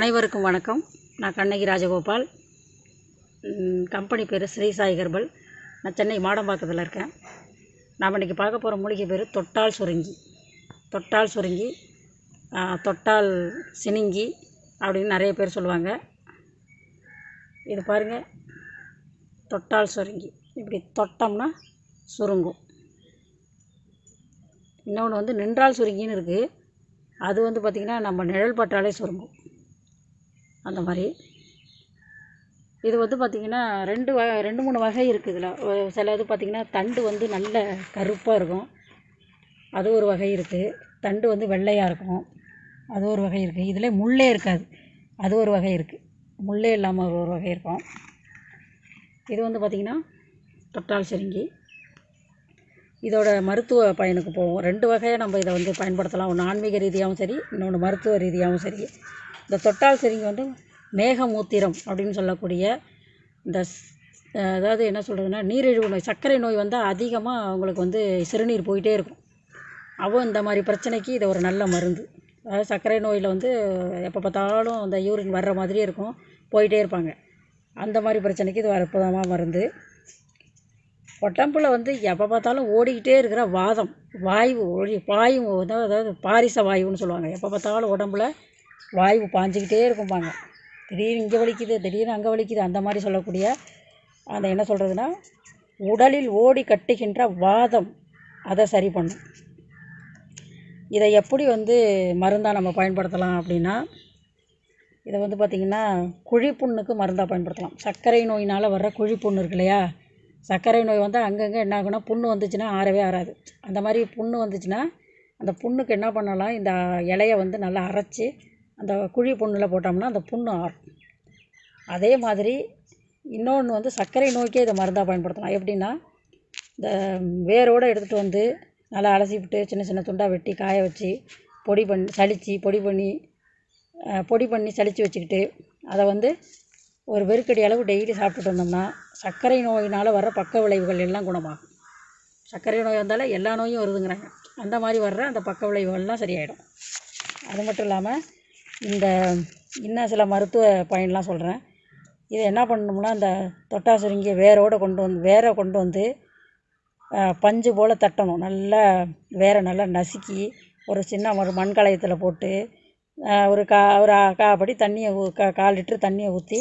அனைவருக்கும் வணக்கம். நான் கண்ணகி ராஜகோபால். கம்பெனி பேர் ஸ்ரீ சாய் ஹெர்பல். நான் சென்னை மாடம்பாக்கத்தில் இருக்கேன். நாம் இன்றைக்கி பார்க்க போகிற மூலிகை பேர் தொட்டால் சுருங்கி. தொட்டால் சுருங்கி தொட்டால் சினிங்கி அப்படின்னு நிறைய பேர் சொல்லுவாங்க. இது பாருங்கள் தொட்டால் சுருங்கி. இப்படி தொட்டோம்னா சுருங்கும். இன்னொன்று வந்து நின்றால் சுருங்கின்னு இருக்குது அது வந்து பார்த்திங்கன்னா நம்ம நிழல் பட்டாலே சுருங்கும். அந்த மாதிரி. இது வந்து பார்த்திங்கன்னா ரெண்டு வ ரெண்டு மூணு வகை இருக்குது இதில். சில இது பார்த்திங்கன்னா தண்டு வந்து நல்ல கருப்பாக இருக்கும். அது ஒரு வகை இருக்குது தண்டு வந்து வெள்ளையாக இருக்கும். அது ஒரு வகை இருக்குது இதில் முள்ளே இருக்காது. அது ஒரு வகை இருக்குது முள்ளே இல்லாமல் ஒரு ஒரு வகை இருக்கும். இது வந்து பார்த்திங்கன்னா தொட்டால் செருங்கி இதோட மருத்துவ பயனுக்கு போவோம். ரெண்டு வகையாக நம்ம இதை வந்து பயன்படுத்தலாம். ஒன்று ஆன்மீக ரீதியாகவும் சரி இன்னொன்று மருத்துவ ரீதியாகவும் சரி. இந்த தொட்டால் செருங்கி வந்து மேகமூத்திரம் அப்படின்னு சொல்லக்கூடிய இந்த அதாவது என்ன சொல்கிறதுனா நீரிழிவு நோய் சர்க்கரை நோய் வந்தால் அதிகமாக அவங்களுக்கு வந்து சிறுநீர் போயிட்டே இருக்கும். அவன் இந்த மாதிரி பிரச்சனைக்கு இது ஒரு நல்ல மருந்து. அதாவது சர்க்கரை நோயில் வந்து எப்போ பார்த்தாலும் அந்த யூரின் வர்ற மாதிரியே இருக்கும் போயிட்டே இருப்பாங்க. அந்த மாதிரி பிரச்சனைக்கு இது அற்புதமாக மருந்து. உடம்புல வந்து எப்போ பார்த்தாலும் ஓடிக்கிட்டே இருக்கிற வாதம் வாயு ஒழி வாயு அதாவது அதாவது பாரிச வாயுன்னு சொல்லுவாங்க. எப்போ பார்த்தாலும் உடம்புல வாய்வு பாஞ்சிக்கிட்டே இருக்கும்பாங்க. திடீர்னு இங்கே வலிக்குது திடீர்னு அங்கே வலிக்குது அந்த மாதிரி சொல்லக்கூடிய அந்த என்ன சொல்கிறதுனா உடலில் ஓடி கட்டுகின்ற வாதம் அதை சரி பண்ணும். இதை எப்படி வந்து மருந்தாக நம்ம பயன்படுத்தலாம் அப்படின்னா இதை வந்து பார்த்திங்கன்னா குழிப்புண்ணுக்கு மருந்தாக பயன்படுத்தலாம். சர்க்கரை நோயினால் வர்ற குழிப்புண்ணு இருக்கு இல்லையா? சர்க்கரை நோய் வந்து அங்கங்கே என்ன ஆகுனா புண்ணு வந்துச்சுன்னா ஆறவே ஆறாது. அந்த மாதிரி புண்ணு வந்துச்சுன்னா அந்த புண்ணுக்கு என்ன பண்ணலாம் இந்த இலையை வந்து நல்லா அரைச்சி அந்த குழி புண்ணில் போட்டோம்னா அந்த புண்ணு ஆறும். அதே மாதிரி இன்னொன்று வந்து சர்க்கரை நோய்க்கே இதை மருந்தாக பயன்படுத்தலாம். எப்படின்னா இந்த வேரோடு எடுத்துகிட்டு வந்து நல்லா அலசி விட்டு சின்ன சின்ன துண்டாக வெட்டி காய வச்சு பொடி பண்ணி சளிச்சு பொடி பண்ணி பொடி பண்ணி சளிச்சு வச்சுக்கிட்டு அதை வந்து ஒரு வெறுக்கடி அளவு டெய்லி சாப்பிட்டுட்டு வந்தோம்னா சர்க்கரை நோயினால் வர்ற பக்க விளைவுகள் எல்லாம் குணமாகும். சர்க்கரை நோய் வந்தாலே எல்லா நோயும் வருதுங்கிறாங்க. அந்த மாதிரி வர்ற அந்த பக்க விளைவுகள்லாம் சரியாயிடும். அது மட்டும் இல்லாமல் இந்த இன்னும் சில மருத்துவ பயன்லாம் சொல்கிறேன் இதை என்ன பண்ணணும்னா இந்த தொட்டாசுருங்கிய வேரோடு கொண்டு வந்து வேரை கொண்டு வந்து பஞ்சு போல் தட்டணும். நல்லா வேரை நல்லா நசுக்கி ஒரு சின்ன ஒரு மண்கலயத்தில் போட்டு ஒரு கா ஒரு காப்படி தண்ணியை கா கால் லிட்ரு தண்ணியை ஊற்றி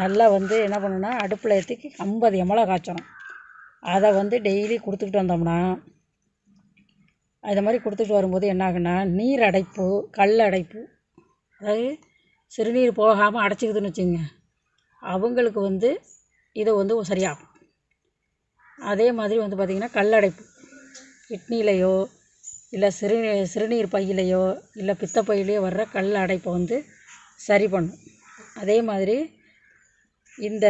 நல்லா வந்து என்ன பண்ணணும்னா அடுப்பில் ஏற்றி ஐம்பது எம்எல் காய்ச்சணும். அதை வந்து டெய்லி கொடுத்துக்கிட்டு வந்தோம்னா அது மாதிரி கொடுத்துட்டு வரும்போது என்ன ஆகுன்னா நீர் அடைப்பு கல் அடைப்பு அதாவது சிறுநீர் போகாமல் அடைச்சிக்குதுன்னு வச்சுங்க அவங்களுக்கு வந்து இதை வந்து சரியாகும். அதே மாதிரி வந்து பார்த்திங்கன்னா கல்லடைப்பு கிட்னிலையோ இல்லை சிறுநீர் சிறுநீர் பையிலையோ இல்லை பித்தப்பையிலையோ வர்ற கல் அடைப்பை வந்து சரி பண்ணும். அதே மாதிரி இந்த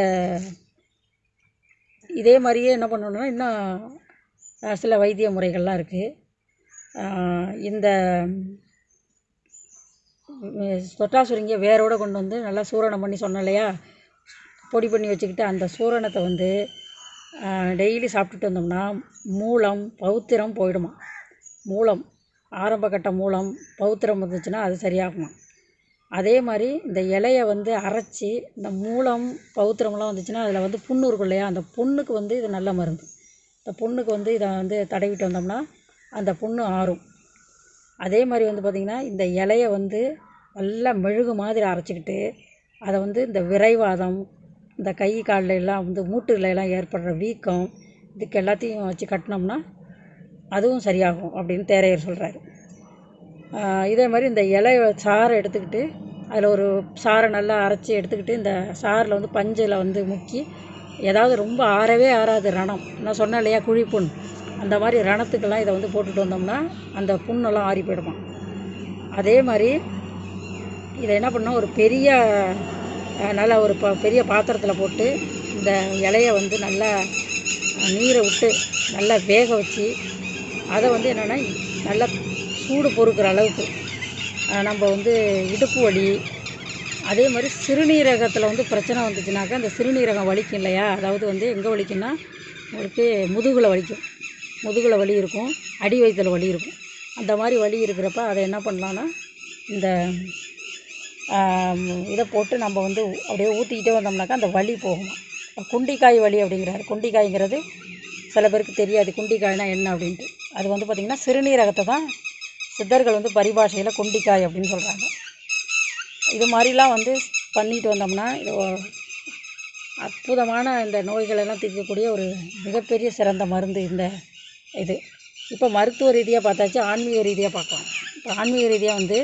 இதே மாதிரியே என்ன பண்ணணும்னா இன்னும் சில வைத்திய முறைகள்லாம் இருக்குது இந்த ம், தொட்டாசுருங்கிய வேரோடு கொண்டு வந்து நல்லா சூரணம் பண்ணி சொன்னேன் இல்லையா? பொடி பண்ணி வச்சுக்கிட்டு அந்த சூரணத்தை வந்து டெய்லி சாப்பிட்டுட்டு வந்தோம்னா மூலம் பௌத்திரம் போயிடுமா. மூலம் ஆரம்ப கட்ட மூலம் பௌத்திரம் வந்துச்சுன்னா அது சரியாகுமா. அதே மாதிரி இந்த இலையை வந்து அரைச்சி இந்த மூலம் பௌத்திரம்லாம் வந்துச்சுன்னா அதில் வந்து புண்ணு இருக்கும் இல்லையா? அந்த புண்ணுக்கு வந்து இது நல்ல மருந்து. இந்த புண்ணுக்கு வந்து இதை வந்து தடவிட்டு வந்தோம்னா அந்த புண்ணு ஆறும். அதே மாதிரி வந்து பார்த்திங்கன்னா இந்த இலையை வந்து நல்லா மெழுகு மாதிரி அரைச்சிக்கிட்டு அதை வந்து இந்த விரைவாதம் இந்த கை காலில் எல்லாம் வந்து மூட்டுல எல்லாம் ஏற்படுற வீக்கம் இதுக்கு எல்லாத்தையும் வச்சு கட்டினோம்னா அதுவும் சரியாகும் அப்படின்னு தேரையர் சொல்கிறாரு இதே மாதிரி இந்த இலைய சாறை எடுத்துக்கிட்டு அதில் ஒரு சாறை நல்லா அரைச்சி எடுத்துக்கிட்டு இந்த சாறில் வந்து பஞ்சில் வந்து முக்கி ஏதாவது ரொம்ப ஆறவே ஆறாது ரணம். நான் சொன்னேன் இல்லையா குழிப்புண் அந்த மாதிரி ரணத்துக்கெல்லாம் இதை வந்து போட்டுட்டு வந்தோம்னா அந்த புண்ணெல்லாம் ஆறி போயிடுமா. அதே மாதிரி இதை என்ன பண்ணோம் ஒரு பெரிய நல்ல நல்லா ஒரு ப பெரிய பாத்திரத்தில் போட்டு இந்த இலையை வந்து நல்லா நீரை விட்டு நல்லா வேக வச்சு அதை வந்து என்னென்னா நல்லா சூடு பொறுக்கிற அளவுக்கு நம்ம வந்து இடுப்பு வலி அதே மாதிரி சிறுநீரகத்தில் வந்து பிரச்சனை வந்துச்சுனாக்கா அந்த சிறுநீரகம் வலிக்கும் இல்லையா? அதாவது வந்து எங்கே வலிக்குன்னா உங்களுக்கு முதுகில் வலிக்கும். முதுகில் வலி இருக்கும் அடி வயிற்றில் வலி இருக்கும். அந்த மாதிரி வலி இருக்கிறப்ப அதை என்ன பண்ணலான்னா இந்த இதை போட்டு நம்ம வந்து அப்படியே ஊற்றிக்கிட்டே வந்தோம்னாக்கா அந்த வலி போகுமா? குண்டிக்காய் வலி அப்படிங்கிறாரு. குண்டிக்காய்ங்கிறது சில பேருக்கு தெரியாது. குண்டிக்காய்னா என்ன அப்படின்ட்டு. அது வந்து பார்த்திங்கன்னா சிறுநீரகத்தை தான் சித்தர்கள் வந்து பரிபாஷையில் குண்டிக்காய் அப்படின்னு சொல்கிறாங்க இது மாதிரிலாம் வந்து பண்ணிட்டு வந்தோம்னா இது அற்புதமான இந்த நோய்களெல்லாம் தீர்க்கக்கூடிய ஒரு மிகப்பெரிய சிறந்த மருந்து இந்த இது. இப்போ மருத்துவ ரீதியாக பார்த்தாச்சு ஆன்மீக ரீதியாக பார்க்கலாம். இப்போ ஆன்மீக ரீதியாக வந்து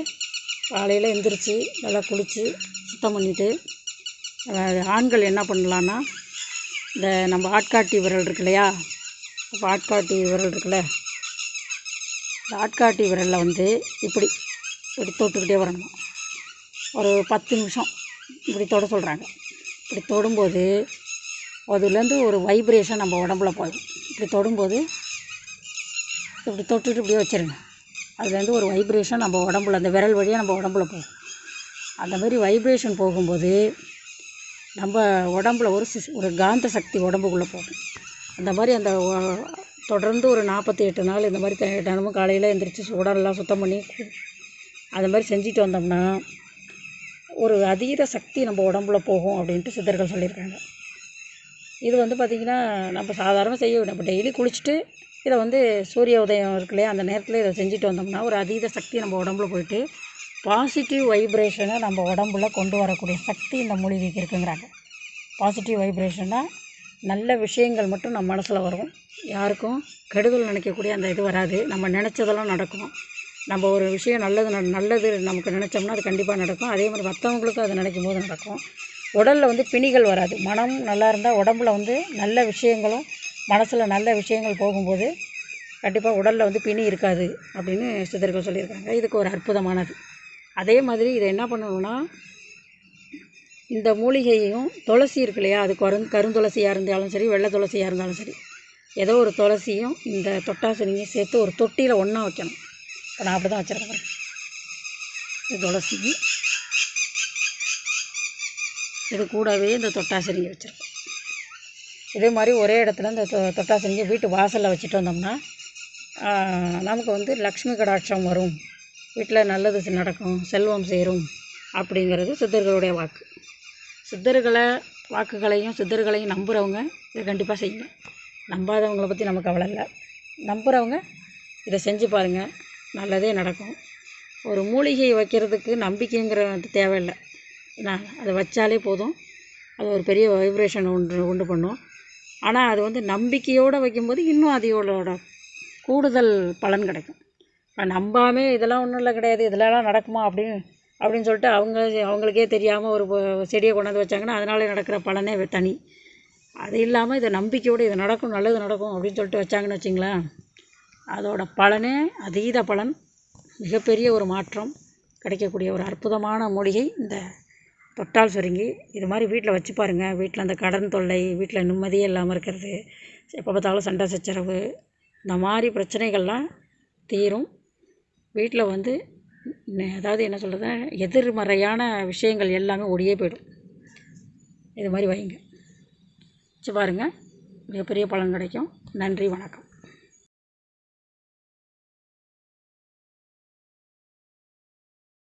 காலையில் எந்திரிச்சு நல்லா குளித்து சுத்தம் பண்ணிவிட்டு ஆண்கள் என்ன பண்ணலான்னா இந்த நம்ம ஆட்காட்டி விரல் இருக்கு இல்லையா இப்போ ஆட்காட்டி விரல் இருக்குல்ல? இந்த ஆட்காட்டி விரலில் வந்து இப்படி இப்படி தொட்டுக்கிட்டே வரணும். ஒரு பத்து நிமிஷம் இப்படி தொட சொல்கிறாங்க இப்படி தொடும்போது அதுலேருந்து ஒரு வைப்ரேஷன் நம்ம உடம்புல போகும் இப்படி தொடும்போது இப்படி தொட்டுட்டு இப்படியே வச்சிருங்க. அதுலேருந்து ஒரு வைப்ரேஷன் நம்ம உடம்புல அந்த விரல் வழியாக நம்ம உடம்புல போகும். அந்த மாதிரி வைப்ரேஷன் போகும்போது நம்ம உடம்புல ஒரு சிஸ் ஒரு காந்த சக்தி உடம்புக்குள்ளே போகும். அந்த மாதிரி அந்த தொடர்ந்து ஒரு நாற்பத்தி எட்டு நாள் இந்த மாதிரி தி- தினமும் காலையில் எழுந்திரிச்சி உடலெல்லாம் சுத்தம் பண்ணி கு- அது மாதிரி செஞ்சுட்டு வந்தோம்னா ஒரு அதீத சக்தி நம்ம உடம்புல போகும் அப்படின்ட்டு சித்தர்கள் சொல்லியிருக்காங்க. இது வந்து பார்த்திங்கன்னா நம்ம சாதாரணமாக செய்ய வேண்டாம். நம்ம டெய்லி குளிச்சுட்டு இதை வந்து சூரிய உதயம் இருக்கு இல்லையா அந்த நேரத்தில் இதை செஞ்சுட்டு வந்தோம்னா ஒரு அதீத சக்தி நம்ம உடம்புல போயிட்டு பாசிட்டிவ் வைப்ரேஷனை நம்ம உடம்புல கொண்டு வரக்கூடிய சக்தி இந்த மூலிகைக்கு இருக்குங்கிறாங்க. பாசிட்டிவ் வைப்ரேஷனாக நல்ல விஷயங்கள் மட்டும் நம்ம மனசில் வரும். யாருக்கும் கெடுதல் நினைக்கக்கூடிய அந்த இது வராது. நம்ம நினச்சதெல்லாம் நடக்கும். நம்ம ஒரு விஷயம் நல்லது ந- நல்லது நமக்கு நினச்சோம்னா அது கண்டிப்பாக நடக்கும். அதே மாதிரி மற்றவங்களுக்கும் அது நினைக்கும் போது நடக்கும். உடலில் வந்து பிணிகள் வராது. மனம் நல்லா இருந்தால் உடம்புல வந்து நல்ல விஷயங்களும் மனசில் நல்ல விஷயங்கள் போகும்போது கண்டிப்பாக உடலில் வந்து பிணி இருக்காது அப்படின்னு சித்தர்கள் சொல்லியிருக்காங்க. இதுக்கு ஒரு அற்புதமானது. அதே மாதிரி இதை என்ன பண்ணணும்னா இந்த மூலிகையையும் துளசி இருக்கு இல்லையா அது கருந் கருந்துளசியாக இருந்தாலும் சரி வெள்ளை துளசியாக இருந்தாலும் சரி ஏதோ ஒரு துளசியும் இந்த தொட்டாசுனியும் சேர்த்து ஒரு தொட்டியில் ஒன்றா வைக்கணும். இப்போ நான் அப்படி தான் வச்சுருக்கேன் இது துளசி. இது கூடவே இந்த தொட்டாசினிங்கை வச்சுருக்கேன் இதே மாதிரி ஒரே இடத்துல இந்த தொ செஞ்சு வீட்டு வாசலில் வச்சுட்டு வந்தோம்னா நமக்கு வந்து லக்ஷ்மி கடாட்சம் வரும். வீட்டில் நல்லது நடக்கும் செல்வம் சேரும் அப்படிங்கிறது சித்தர்களுடைய வாக்கு. சித்தர்களை வாக்குகளையும் சித்தர்களையும் நம்புகிறவங்க இதை கண்டிப்பாக செய்யுங்க. நம்பாதவங்களை பற்றி நமக்கு கவலை இல்லை. நம்புகிறவங்க இதை செஞ்சு பாருங்கள் நல்லதே நடக்கும். ஒரு மூலிகை வைக்கிறதுக்கு நம்பிக்கைங்கிற தேவையில்லை. நான் அதை வச்சாலே போதும். அது ஒரு பெரிய வைப்ரேஷன் உண்டு உண்டு பண்ணும். ஆனால் அது வந்து நம்பிக்கையோடு வைக்கும்போது இன்னும் அதோட கூடுதல் பலன் கிடைக்கும். இப்போ நம்பாமே இதெல்லாம் ஒன்றும் இல்லை கிடையாது இதெல்லாம் நடக்குமா அப்படின்னு அப்படின்னு சொல்லிட்டு அவங்க அவங்களுக்கே தெரியாமல் ஒரு செடியை கொண்டாந்து வச்சாங்கன்னா அதனால நடக்கிற பலனே தனி. அது இல்லாமல் இதை நம்பிக்கையோடு இது நடக்கும் நல்லது நடக்கும் அப்படின்னு சொல்லிட்டு வச்சாங்கன்னு வச்சிங்களேன் அதோட பலனே அதீத பலன் மிகப்பெரிய ஒரு மாற்றம் கிடைக்கக்கூடிய ஒரு அற்புதமான மூலிகை இந்த தொட்டால் சுருங்கி. இது மாதிரி வீட்டில் வச்சு பாருங்கள் வீட்டில் அந்த கடன் தொல்லை வீட்டில் நிம்மதியே இல்லாமல் இருக்கிறது. எப்போ பார்த்தாலும் சண்டை சச்சரவு. இந்த மாதிரி பிரச்சனைகள்லாம் தீரும். வீட்டில் வந்து அதாவது என்ன சொல்கிறது எதிர்மறையான விஷயங்கள் எல்லாமே ஒடியே போயிடும். இது மாதிரி வைங்க. வச்சு பாருங்கள் மிகப்பெரிய பலன் கிடைக்கும். நன்றி வணக்கம்.